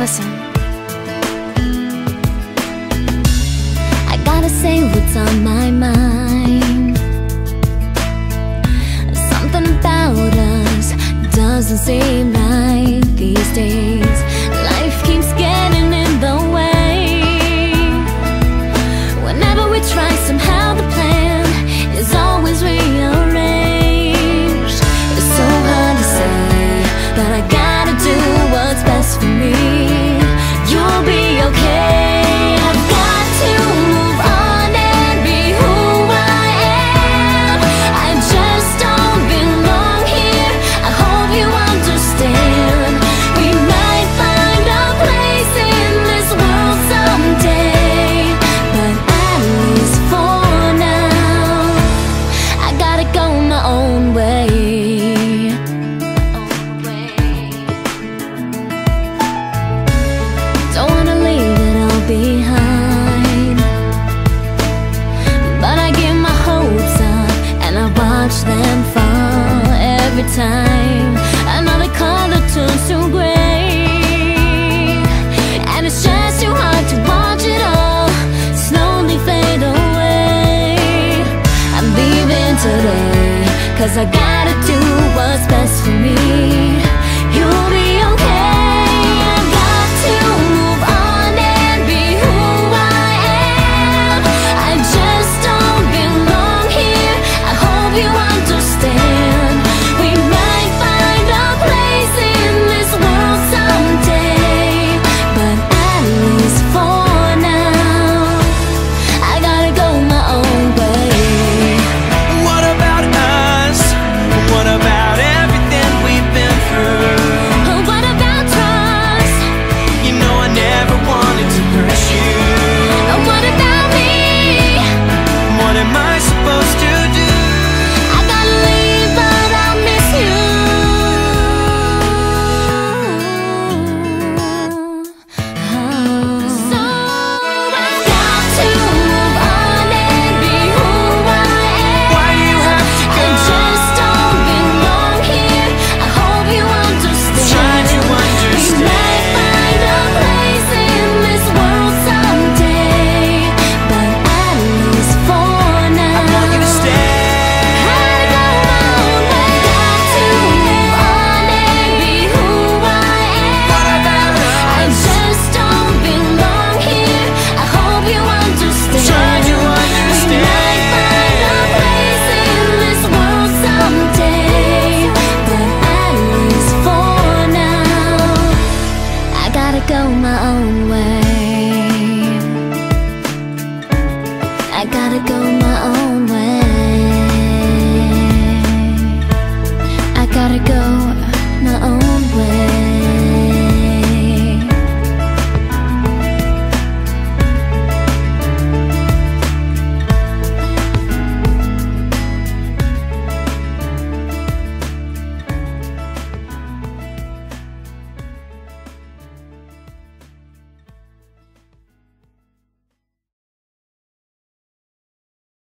Listen. I gotta say what's on my mind. Something about us doesn't seem right these days. Life keeps getting in the way. Whenever we try, somehow the plan is always rearranged. It's so hard to say, but I gotta. time. Another color turns to gray. And it's just too hard to watch it all Slowly fade away. I'm leaving today Cause I gotta do what's best for me.